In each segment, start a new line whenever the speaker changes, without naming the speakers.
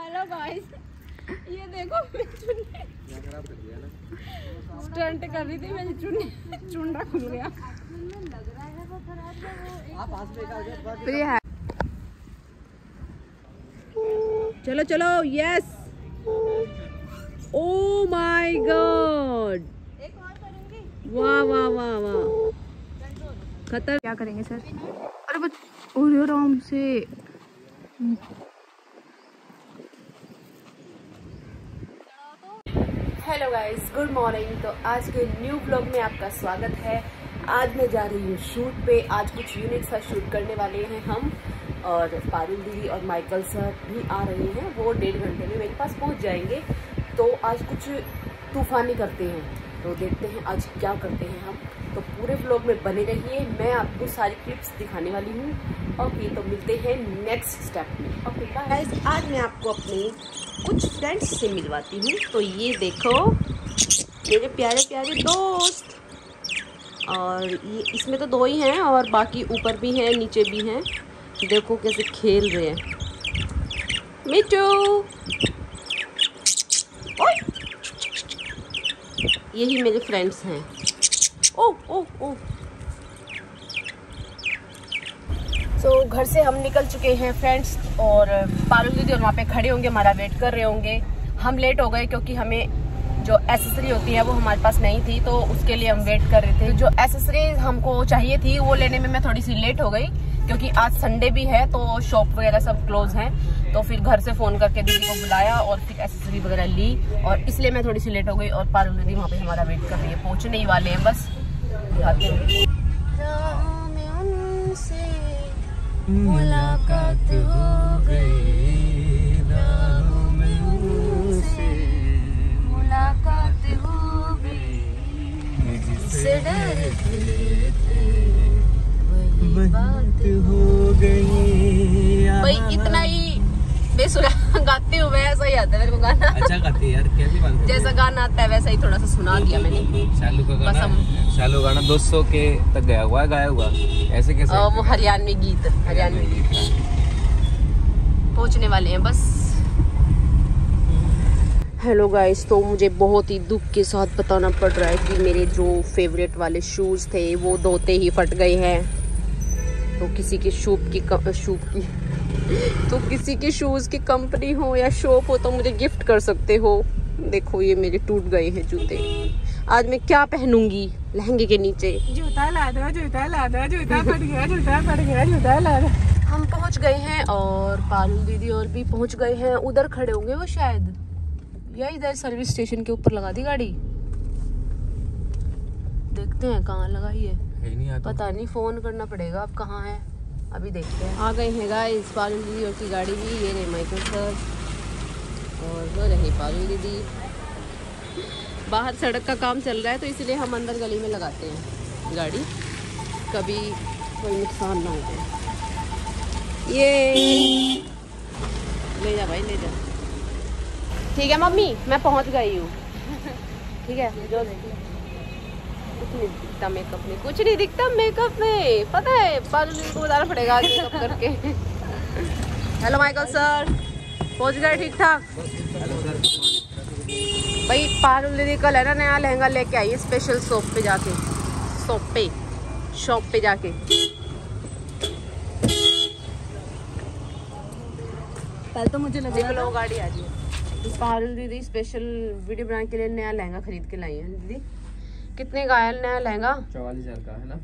Hello guys, ये देखो stunt कर रही थी मेरी चुन्नी चुंडा खुल गया चलो चलो यस ओ माय गॉड वाह वाह वाह वाह। खतर क्या करेंगे सर? अरे बच अरे आराम से। हेलो गाइस गुड मॉर्निंग तो आज के न्यू ब्लॉग में आपका स्वागत है। आज मैं जा रही हूँ शूट पे। आज कुछ यूनिक सा शूट करने वाले हैं हम। और पारुल दीदी और माइकल सर भी आ रहे हैं। वो डेढ़ घंटे में मेरे पास पहुँच जाएँगे। तो आज कुछ तूफानी करते हैं। तो देखते हैं आज क्या करते हैं हम। तो पूरे ब्लॉग में बने रहिए। मैं आपको सारी क्लिप्स दिखाने वाली हूँ। ओके तो मिलते हैं नेक्स्ट स्टेप में। ओके गाइस आज मैं आपको अपने कुछ फ्रेंड्स से मिलवाती हूँ। तो ये देखो, मेरे प्यारे प्यारे दोस्त। और ये, इसमें तो दो ही हैं और बाकी ऊपर भी हैं, नीचे भी हैं। देखो कैसे खेल रहे हैं। मिट्टू यही मेरे फ्रेंड्स हैं। ओ ओ ओ सो घर से हम निकल चुके हैं फ्रेंड्स और पारुल दीदी और वहाँ पे खड़े होंगे, हमारा वेट कर रहे होंगे। हम लेट हो गए क्योंकि हमें जो एसेसरी होती है, वो हमारे पास नहीं थी तो उसके लिए हम वेट कर रहे थे। जो एसेसरी हमको चाहिए थी, वो लेने में मैं थोड़ी सी लेट हो गई, क्योंकि आज संडे भी है तो शॉप वगैरह सब क्लोज हैं। तो फिर घर से फ़ोन करके दीदी को बुलाया और फिर एसेसरी वगैरह ली, और इसलिए मैं थोड़ी सी लेट हो गई और पारुल दीदी वहाँ पे हमारा वेट कर रही है। पहुँचने ही वाले हैं, बस।
मुलाकात हो गई राहों में उनसे।
मुलाकात हो गई।
जिससे डरते थे। वही बात हो गई।
भाई इतना ही बेसुरा गाते हुए ऐसा ही आता है मेरे को गाना।
अच्छा गाती यार कैसी
जैसा गाना आता है वैसा ही थोड़ा सा सुना दिया मैंने।
शालू का
बस
गाना
हम-
शालू गाना 200 के तक गया हुआ है गाया हुआ। ऐसे कैसे?
और वो हरियाणवी गीत हरियाणवी गीत पहुँचने वाले हैं बस। हेलो गाइस तो मुझे बहुत ही दुख के साथ बताना पड़ रहा है कि मेरे जो फेवरेट वाले शूज़ थे वो धोते ही फट गए हैं। तो किसी के शूप की शूप की तो किसी के शूज़ की कंपनी हो या शॉप हो तो मुझे गिफ्ट कर सकते हो। देखो ये मेरे टूट गए हैं जूते। आज मैं क्या पहनूँगी लहंगे के नीचे?
जूता ला दो जूता ला दो जूता फट गया जूता फट गया जूता ला दो।
हम पहुँच गए हैं और पारुल दीदी और भी पहुँच गए हैं। उधर खड़े होंगे वो शायद? या इधर सर्विस स्टेशन के ऊपर लगा दी गाड़ी? देखते हैं कहाँ लगाई है
है नहीं आता।
पता नहीं फ़ोन करना पड़ेगा अब कहाँ है। अभी देखते हैं। आ गए हैं गाइस पारुल दीदी और की गाड़ी भी ये रहे माइकल सर और वो रही पारुल दीदी। बाहर सड़क का काम चल रहा है तो इसलिए हम अंदर गली में लगाते हैं गाड़ी। कभी कोई नुकसान ना हो ये ले जा भाई, ले जा। ठीक है मम्मी, मैं पहुँच गई हूँ। ठीक है, जो कुछ नहीं दिखता मेकअप में, कुछ नहीं दिखता मेकअप में। पता है दीदी को बताना पड़ेगा मेकअप करके। हेलो माइकल सर पहुँच गए ठीक ठाक भाई पारुल दीदी कल है ना नया लहंगा लेके आई है स्पेशल शॉप पे जाके। शॉप पे शॉप पे जाके।
कल तो मुझे लगा
लो गाड़ी आ रही है। पारुल दीदी स्पेशल वीडियो बनाने के लिए नया लहंगा खरीद के लाई है दीदी कितने का आया नया लहंगा?
चौवालीस हज़ार का है ना?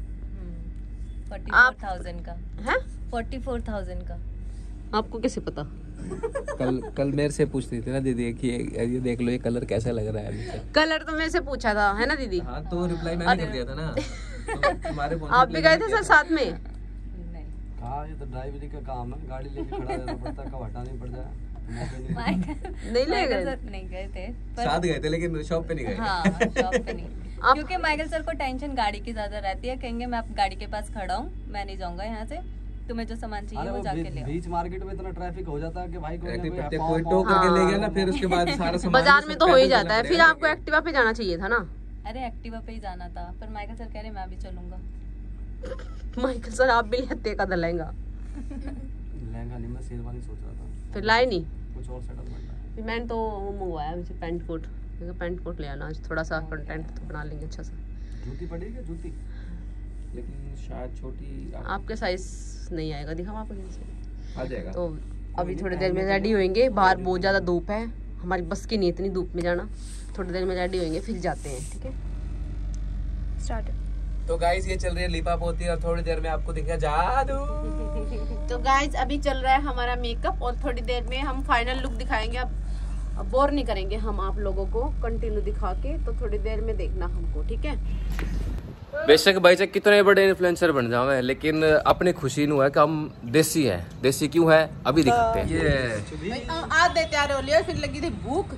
फोर्टी फोर थाउज़ेंड का।
है?
फोर्टी फोर थाउज़ेंड का।
आपको कैसे पता?
कल कल मेरे से पूछ रही थी ना दीदी कि ये ये देख लो ये कलर कैसा लग रहा है नीचे
कलर तो मेरे से पूछा था है ना दीदी?
हाँ तो रिप्लाई मैंने कर दिया था ना। तो तुम्हारे फ़ोन
आप भी गए थे सर साथ में?
नहीं
हाँ ये तो ड्राइवरी का काम है गाड़ी लेके खड़ा रहना पड़ता है कब हटानी पड़ जाए नहीं
ले गए?
नहीं गए थे पर
साथ गए थे लेकिन शॉप पे नहीं गए।
हाँ शॉप पे नहीं। क्योंकि माइकल सर को टेंशन गाड़ी की ज़्यादा रहती है कहेंगे मैं आप गाड़ी के पास खड़ा हूँ मैं नहीं जाऊँगा यहाँ से। तुम्हें जो सामान चाहिए वो जाके ले
बीच मार्केट में इतना ट्रैफ़िक हो जाता है कि भाई कोई कोई
टो करके ले गया ना फिर उसके बाद सारा सामान
बाज़ार में तो हो ही जाता है फिर आपको एक्टिवा पे जाना चाहिए था ना।
अरे एक्टिवा पे ही जाना था पर माइकल सर कह रहे मैं भी चलूँगा।
माइकल सर आप भी लेते का लहंगा
लहंगा नहीं मैं शेरवानी सोच रहा था।
फिर लाए नहीं?
कुछ और सेटलमेंट है।
मैंने तो वो मंगवाया मुझे पैंट कोट कहा कोट ले आना आज थोड़ा सा कंटेंट तो बना लेंगे अच्छा सा।
जूती पड़ी क्या जूती?
लेकिन शायद छोटी
आपके साइज़ नहीं आएगा दिखाओ आपको कैसे
आ जाएगा।
तो अभी थोड़ी देर में रेडी होएँगे बाहर बहुत ज़्यादा धूप है। हमारी बस की नहीं इतनी धूप में जाना। थोड़ी देर में रेडी होएँगे फिर जाते हैं ठीक है? स्टार्ट
तो गाइस ये चल रही है लिपा पोती और थोड़ी देर में आपको दिखेगा जादू।
तो गाइज़ अभी चल रहा है हमारा मेकअप और थोड़ी देर में हम फाइनल लुक दिखाएँगे। अब अब बोर नहीं करेंगे हम आप लोगों को। कंटिन्यू दिखा के तो थोड़ी देर में देखना हमको ठीक है?
बेशक भाई चाहे कितने बड़े इन्फ्लुएंसर बन जावे लेकिन अपनी खुशी नु है कि हम देसी है। देसी क्यों है? अभी दिखाते हैं। ये।
आज दे तैयार हो लिया फिर लगी थी भूख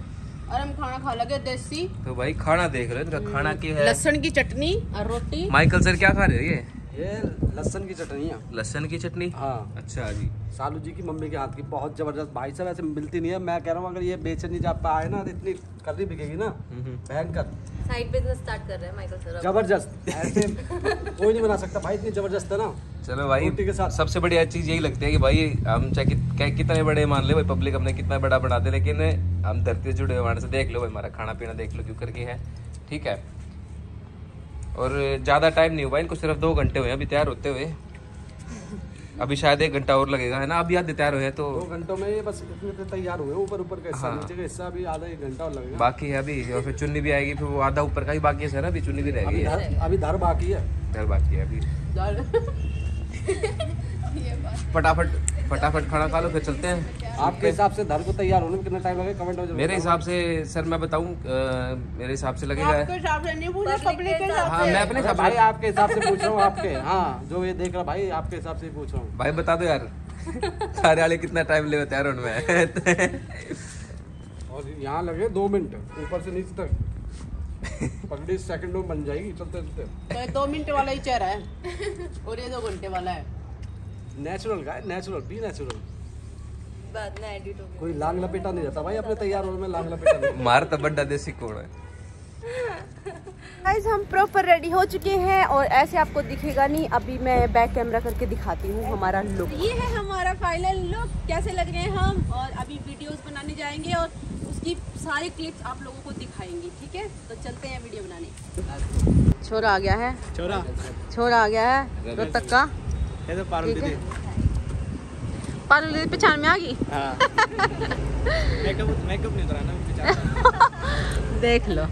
और हम खाना खा लगे देसी।
तो भाई खाना देख रहे हो इनका खाना की है?
लहसुन की चटनी और रोटी।
माइकल सर क्या खा रहे हो ये?
ये लहसन की चटनी है।
लहसन की चटनी?
हाँ।
अच्छा जी।
सालू जी की मम्मी के हाथ की बहुत ज़बरदस्त। भाई साहब ऐसे मिलती नहीं है। मैं कह रहा हूँ अगर ये बेचनी जब आए ना तो इतनी कर्री बिकेगी ना। भयंकर।
साइड बिज़नेस स्टार्ट कर रहे हैं माइकल सर
ज़बरदस्त। ऐसे कोई नहीं बना सकता। भाई इतनी ज़बरदस्त है ना।
चलो भाई
के साथ।
सबसे बढ़िया चीज़ यही लगती है कि भाई हम चाहे कित- कितने बड़े मान ले भाई पब्लिक हमने कितना बड़ा बना दे लेकिन हम धरती से जुड़े हुए हमारे से देख लो भाई हमारा खाना पीना देख लो क्यों करके है। ठीक है? और ज़्यादा टाइम नहीं हुआ इनको सिर्फ़ दो घंटे हुए अभी तैयार होते हुए। अभी शायद एक घंटा और लगेगा है ना? अभी आधे तैयार हुए तो
दो घंटों में ये बस इतने तैयार हुए ऊपर ऊपर का हिस्सा
हाँ।
नीचे का हिस्सा भी आधा एक घंटा और लगेगा।
बाकी है अभी और फिर चुन्नी भी आएगी फिर वो आधा ऊपर का ही बाकी है सर अभी चुन्नी भी रहेगी
अभी धर बाकी है।
घर बाकी है अभी। फटाफट फटाफट खाना खा लो फिर चलते हैं।
आपके हिसाब से धर को तैयार होने में कितना टाइम लगेगा? कमेंट में
मेरे हिसाब से सर मैं बताऊँ मेरे हिसाब से लगेगा।
हिसाब से नहीं पूछा पब्लिक के हिसाब
हाँ मैं अपने
भाई
से
आपके हिसाब से पूछ रहा हूँ आपके। हाँ जो ये देख रहा भाई आपके हिसाब से पूछ रहा हूँ।
भाई बता दो यार। सारे वाले कितना टाइम ले तैयार होने में
और यहाँ लगे दो मिनट ऊपर से नीचे तक। पगड़ी सेकंडों में बन जाएगी चलते चलते।
तो ये दो मिनट वाला ही चेहरा है। और ये दो घंटे वाला है।
नेचुरल का है नेचुरल बी नेचुरल
बाद में एडिट हो
कोई लांग लपेटा नहीं रहता भाई अपने तैयार होने में लांग लपेटा नहीं
मार तो बड्डा देसी कोण है।
गाइस हम प्रॉपर रेडी हो चुके हैं और ऐसे आपको दिखेगा नहीं अभी मैं बैक कैमरा करके दिखाती हूँ हमारा लुक ये है हमारा फाइनल लुक कैसे लग रहे हैं हम? और अभी वीडियोस बनाने जाएँगे और उसकी सारी क्लिप्स आप लोगों को दिखाएँगे ठीक है? तो चलते हैं वीडियो बनाने। छोरा आ गया है।
छोरा।
छोरा आ गया है रोहतक का।
ये तो पारुल
ठीक है पारुल दीदी पहचान में आ गई।
मेकअप मेकअप नहीं कराना
देख लो।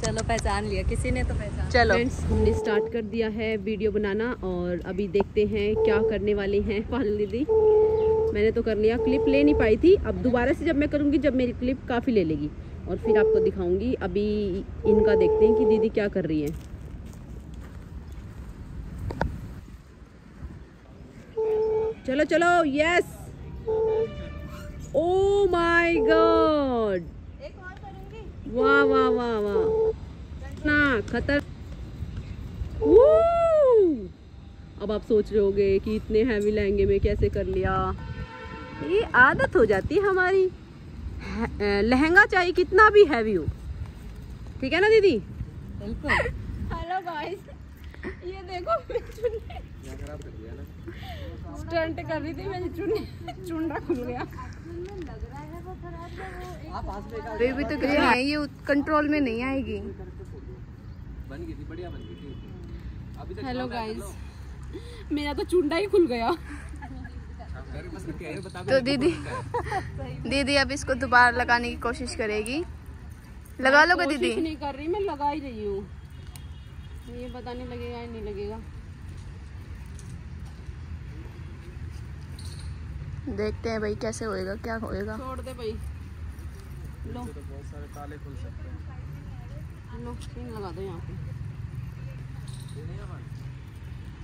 चलो पहचान लिया। किसी ने तो पहचान।
चलो। हमने स्टार्ट कर दिया है वीडियो बनाना और अभी देखते हैं क्या करने वाले हैं पारुल दीदी। मैंने तो कर लिया क्लिप ले नहीं पाई थी। अब दोबारा से जब मैं करूँगी जब मेरी क्लिप काफ़ी ले लेगी। और फिर आपको दिखाऊँगी। अभी इनका देखते हैं कि दीदी क्या कर रही है। चलो चलो यस ओ माय गॉड वाह वाह वाह वाह. ना खतर अब आप सोच रहे होगे कि इतने हैवी लहंगे में कैसे कर लिया? ये आदत हो जाती है हमारी। लहंगा चाहिए कितना भी हैवी हो। ठीक है ना दीदी?
बिल्कुल।
हेलो गाइस ये देखो स्टंट कर रही थी मेरी चुन्नी चुनरा खुल गया।
बेबी तो कुछ नहीं है ये कंट्रोल में नहीं आएगी।
बन गई थी बढ़िया बन गई थी।
अभी तक हेलो गाइस मेरा तो चुंडा ही खुल गया।
तो दीदी दीदी अब इसको दोबारा लगाने की कोशिश करेगी। लगा लोगे दीदी?
नहीं कर रही मैं लगा ही रही हूँ। ये पता नहीं लगेगा या नहीं लगेगा।
देखते हैं भाई कैसे होएगा क्या होएगा।
छोड़ दे भाई। लो। बहुत सारे ताले खुल सकते हैं। लो पिन लगा दो यहाँ पे।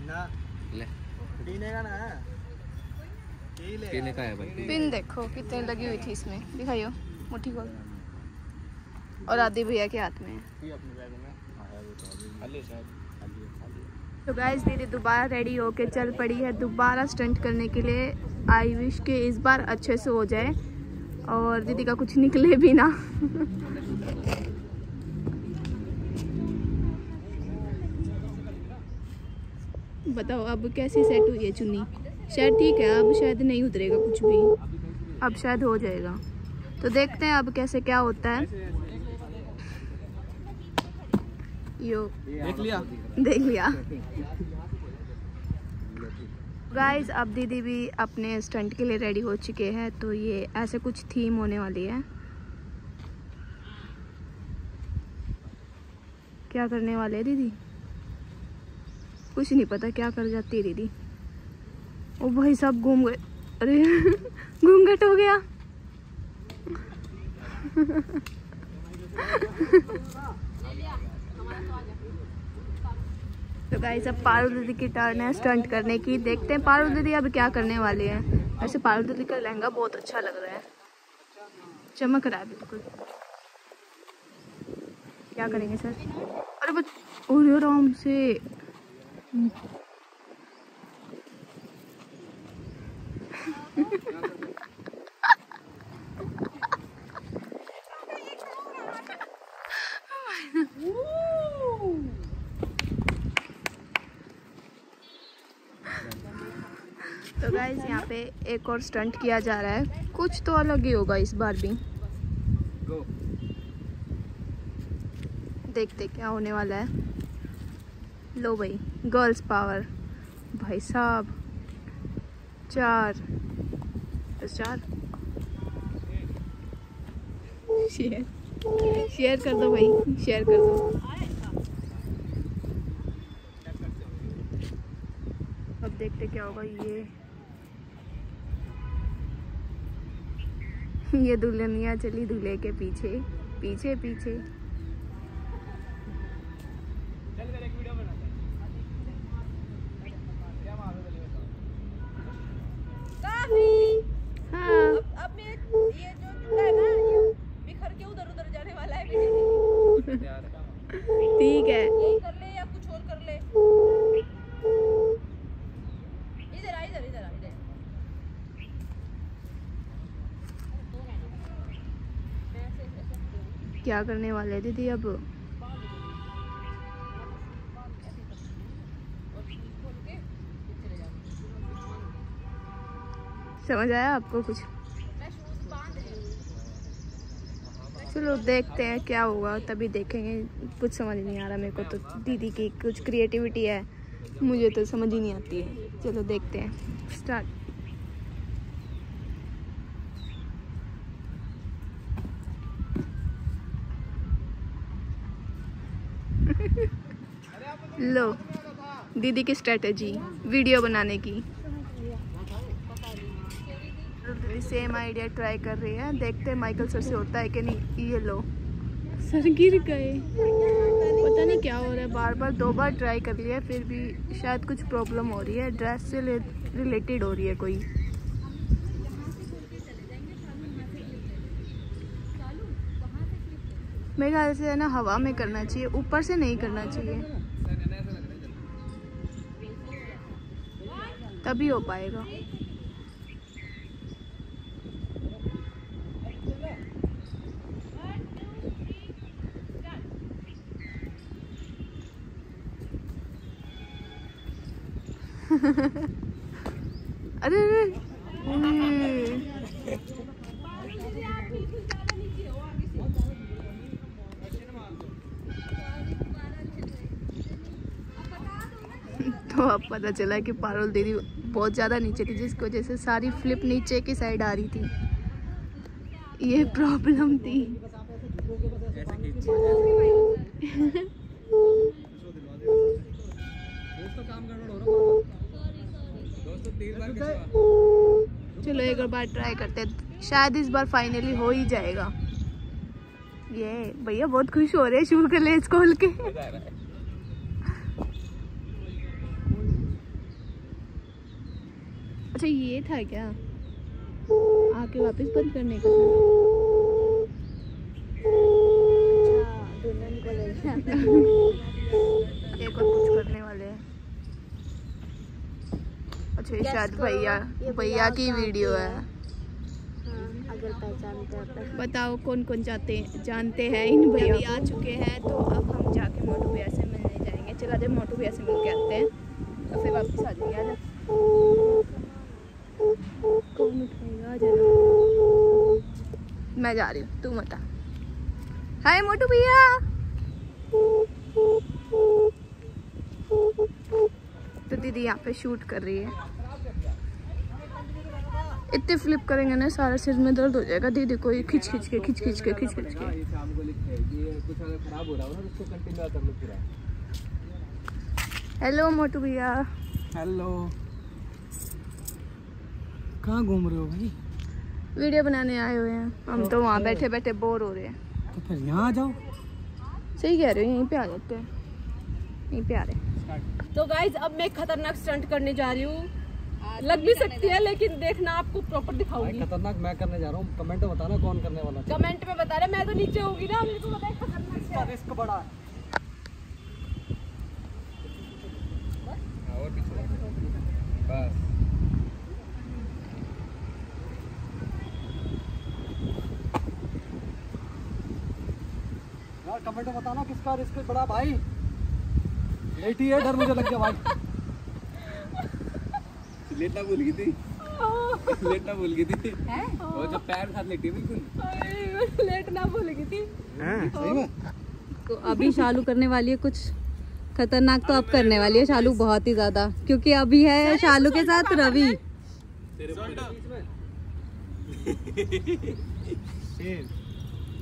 ना।
ले। पीने का है। भाई।
पिन देखो कितनी लगी हुई थी इसमें। दिखाइयो मुट्ठी खोल। और आदि भैया के हाथ में है। तो गाइस दीदी दोबारा रेडी होके चल पड़ी है। दोबारा स्टंट करने के लिए आई विश के इस बार अच्छे से हो जाए और दीदी का कुछ निकले भी ना। बताओ, अब कैसी सेट हुई है चुन्नी? शायद ठीक है, अब शायद नहीं उतरेगा कुछ भी। अब शायद हो जाएगा। तो देखते हैं अब कैसे क्या होता है। यो।
देख लिया?
देख लिया। गाइस अब दीदी भी अपने स्टंट के लिए रेडी हो चुके हैं तो ये ऐसे कुछ थीम होने वाली है। क्या करने वाले हैं दीदी? कुछ नहीं पता क्या कर जाती है दीदी। ओ भाई सब घूम गए। अरे घूमघट हो गया। तो गाइस अब पारुल दीदी की टर्न है स्टंट करने की। देखते हैं पारुल दीदी अब क्या करने वाली है। वैसे पारुल दीदी का लहंगा बहुत अच्छा लग रहा है। चमक रहा है बिल्कुल। क्या करेंगे सर? अरे बस और आराम से तो गाइस यहाँ पे एक और स्टंट किया जा रहा है। कुछ तो अलग ही होगा इस बार भी। देखते क्या होने वाला है। लो भाई गर्ल्स पावर भाई साहब चार। बस चार। शेयर शेयर कर दो भाई शेयर कर दो। अब देखते क्या होगा ये। ये दुल्हनिया चली दूल्हे के पीछे पीछे पीछे। हाँ।
अब मैं ये जो है ना बिखर के उधर उधर जाने वाला है।
ठीक है
यही कर ले या कुछ और कर ले इधर आ इधर इधर आ इधर
क्या करने वाले हैं दीदी अब? समझ आया आपको कुछ? चलो देखते हैं क्या होगा, तभी देखेंगे। कुछ समझ नहीं आ रहा मेरे को तो। दीदी की कुछ क्रिएटिविटी है, मुझे तो समझ ही नहीं आती है। चलो देखते हैं। स्टार्ट लो दीदी की स्ट्रेटजी वीडियो बनाने की। दीदी सेम आइडिया ट्राई कर रही है। देखते हैं माइकल सर से होता है कि नहीं ये लो। सर गिर गए। पता नहीं क्या हो रहा है। बार बार दो बार ट्राई कर लिया फिर भी शायद कुछ प्रॉब्लम हो रही है। ड्रेस से रिलेटेड हो रही है कोई। मेरे ख्याल से है ना हवा में करना चाहिए ऊपर से नहीं करना चाहिए। तभी हो पाएगा अरे अरे अरे। तो अब पता चला कि पारुल दीदी बहुत ज़्यादा नीचे थी, जिसकी वजह से सारी फ्लिप नीचे की साइड आ रही थी। ये प्रॉब्लम थी। चलो एक बार ट्राई करते हैं। शायद इस बार फाइनली हो ही जाएगा। ये, भैया बहुत खुश हो रहे हैं शू के लेस खोल के। अच्छा ये था क्या? आके वापस बंद करने का एक और कुछ करने वाले हैं। अच्छा भैया भैया की वीडियो है
अगर पहचानते
बताओ कौन कौन जाते जानते हैं इन भैया? भी आ चुके हैं तो अब हम जाके मोटू भैया से मिलने जाएँगे। चला जाए मोटू भैया से मिल के आते हैं। और फिर वापस आ जाएँगे
मैं जा रही हूँ, तू मता हाय मोटू भैया। तो दीदी यहाँ पे शूट कर रही है। इतने फ्लिप करेंगे ना, सारा सिर में दर्द हो जाएगा। दीदी को खिंच खिंच के, खिंच खिंच के, खिंच खिंच के।
ये शाम को लिखे ये कुछ अगर खराब हो रहा हो ना तो उसको कंटिन्यू कर लो पूरा
हेलो मोटू भैया
हेलो कहाँ घूम रहे हो भाई?
वीडियो बनाने आए हुए हैं। हम तो वहाँ बैठे बैठे बोर हो रहे हैं।
तो फिर यहाँ आ जाओ।
सही कह रहे हो यहीं पे आ जाते हैं। यहीं पे आ रहे हैं।
तो गाइज़ अब मैं खतरनाक स्टंट करने जा रही हूँ। लग भी सकती है लेकिन देखना आपको प्रॉपर दिखाऊँगी।
खतरनाक मैं करने जा रहा हूँ। कमेंट में बताना कौन करने वाला
कमेंट में बता रहे मैं तो नीचे होगी ना मेरे को पता है। खतरनाक
रिस्क बड़ा हाँ,
और पीछे बस
यार कमेंट में बताना किसका रिस्क बड़ा भाई। लेटी है डर मुझे लग गया भाई।
लेटना भूल गई थी। लेटना भूल गई थी। वो जो पैर साथ लेटी बिल्कुल
लेटना भूल गई थी।
सही में?
तो अभी शालू करने वाली है कुछ? खतरनाक तो अब करने वाली है शालू बहुत ही ज़्यादा। क्योंकि अभी है शालू के साथ रवि।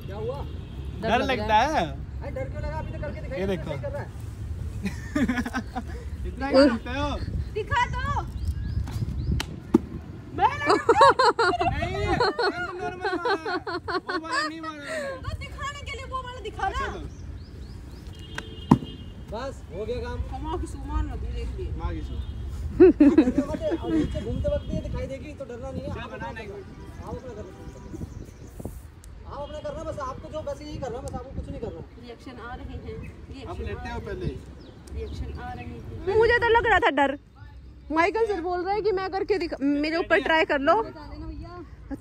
क्या हुआ?
डर लगता है।
डर क्यों लगा? अभी तो करके दिखाई
ये देखो।
है?
इतना ही लगता है।
दिखा दो।
नहीं ये तो नॉर्मल वो वाला नहीं मारा
तो दिखाने के लिए वो वाला दिखा
बस हो गया काम।
कमा की सुमान ना देख लिए।
मार इसको
डरने वाले और नीचे घूमते वक्त ये दिखाई देगी तो डरना नहीं है। आप अपना करना बस आपको जो बस यही करना बस आपको कुछ नहीं करना।
रिएक्शन आ रहे हैं।
लेते हो पहले
रिएक्शन आ रहे हैं।
मुझे तो लग रहा था डर। माइकल सर बोल रहे हैं कि मैं करके दिखा मेरे ऊपर ट्राई कर लो।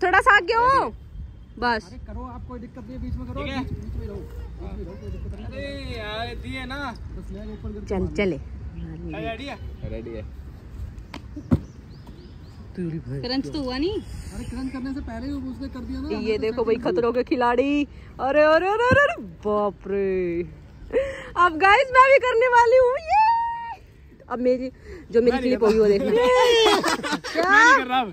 थोड़ा सा आगे हो। बस।
करो आप कोई दिक्कत नहीं बीच में करो। बीच में रहो। बीच में रहो कोई दिक्कत नहीं
अरे यार दिए ना।
बस ले ऊपर
चल चले।
रेडी है।
रेडी है।
क्रंच तो हुआ नहीं?
अरे क्रंच करने से पहले ही उसने कर दिया ना
ये देखो भाई खतरों के खिलाड़ी। अरे अरे अरे अरे अरे बाप रे अब गाइस मैं भी करने वाली हूँ। ये! अब मेरी जो मेरी क्लिप होगी वो देखना। क्या?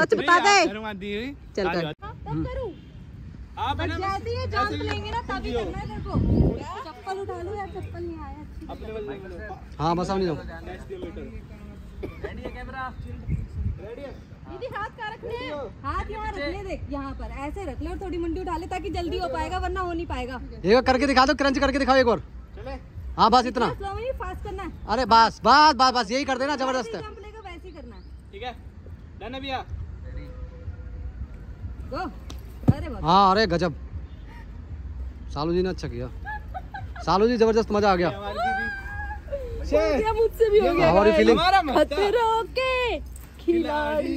सच बता दे। चल कर।
आप है ना बस
लेंगे ना तभी करना है तेरे को। चप्पल उठा लो यार चप्पल नहीं आया
अपने वाले लेवल पे।
हाँ बस नहीं जाओ
दीदी हाथ कहाँ रखने हाथ यहाँ रखने देख यहाँ पर। ऐसे रख ले और थोड़ी मुंडी उठा ले ताकि जल्दी हो पाएगा वरना हो नहीं पाएगा।
एक करके दिखा दो क्रंच करके दिखाओ एक और। हाँ बस इतना।
फास्ट करना है।
अरे बस बस बस बस यही कर देना ज़बरदस्त है।
जंप लेगा वैसे ही करना है।
ठीक है। डन है भैया?
गो अरे बाप
हाँ अरे गजब। सालू जी ने अच्छा किया। सालू जी ज़बरदस्त मज़ा आ गया।
दीदी
मुझसे भी हो गया
हमारी फीलिंग
खतरों के खिलाड़ी।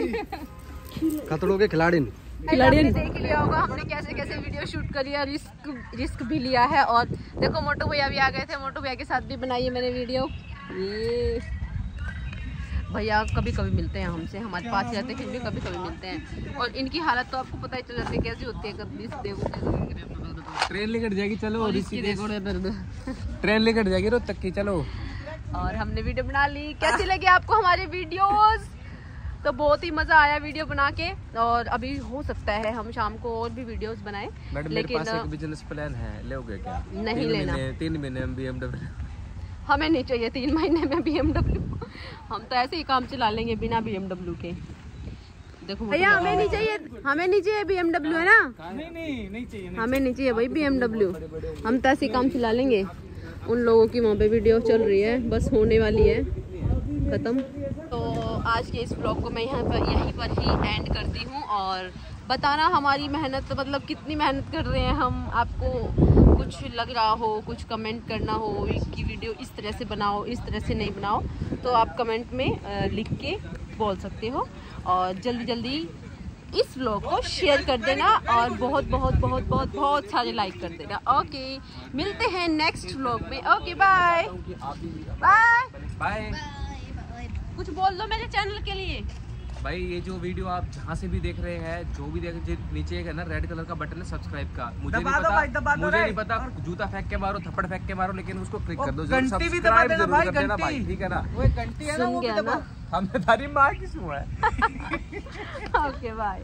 खतरों के खिलाड़ी।
खिलाड़ी देख लिया होगा हमने कैसे कैसे वीडियो शूट करी है रिस्क रिस्क भी लिया है। और देखो मोटू भैया भी आ गए थे मोटू भैया के साथ भी बनाई है मैंने वीडियो ये। भैया कभी कभी मिलते हैं हमसे हमारे पास ही रहते हैं फिर भी कभी कभी मिलते हैं। और इनकी हालत तो आपको पता ही चल जाती है कैसी होती है कभी
ट्रेन लेकर जाएगी चलो
और इसकी देखो
ट्रेन लेकर जाएगी रोज तक की चलो।
और हमने वीडियो बना ली। कैसी लगी आपको हमारी वीडियोस? तो बहुत ही मज़ा आया वीडियो बना के। और अभी हो सकता है हम शाम को और भी वीडियोस बनाएँ।
लेकिन मेरे पास एक बिज़नेस प्लान है। लोगे क्या?
नहीं
तीन
लेना।
तीन महीने में BMW
हमें नहीं चाहिए तीन महीने में बीएमडब्ल्यू हम तो ऐसे ही काम चला लेंगे बिना बी के। देखो भैया हमें नहीं चाहिए हमें नहीं चाहिए बी एमडब्ल्यू है ना?
नहीं नहीं नहीं चाहिए
हमें नहीं चाहिए। भाई बी हम तो ऐसे ही काम चला लेंगे। उन लोगों की वहाँ पे वीडियो चल रही है, बस होने वाली है। ख़त्म। तो आज के इस ब्लॉग को मैं यहाँ पर, यहीं पर ही एंड करती हूँ और बताना हमारी मेहनत मतलब कितनी मेहनत कर रहे हैं हम। आपको कुछ लग रहा हो, कुछ कमेंट करना हो कि वीडियो इस तरह से बनाओ, इस तरह से नहीं बनाओ तो आप कमेंट में लिख के बोल सकते हो। और जल्दी जल्दी इस व्लॉग को शेयर कर देना और बहुत बहुत बहुत बहुत बहुत सारे लाइक कर देना। ओके मिलते हैं नेक्स्ट व्लॉग में। ओके बाय बाय
बाय
कुछ बोल दो मेरे चैनल के लिए।
भाई ये जो वीडियो आप जहाँ से भी देख रहे हैं जो भी देख जो नीचे एक है ना रेड कलर का बटन है सब्सक्राइब का। मुझे नहीं पता
भाई,
मुझे नहीं पता जूता फेंक के मारो थप्पड़ फेंक के मारो लेकिन उसको क्लिक कर दो। ज़रूर
घंटी भी दबा
सब्सक्राइब
देना
ज़रूर
भाई,
कर देना भाई ठीक है ना?
वो घंटी है
ना?
हमने तारी माँ की सुना है।
Okay bye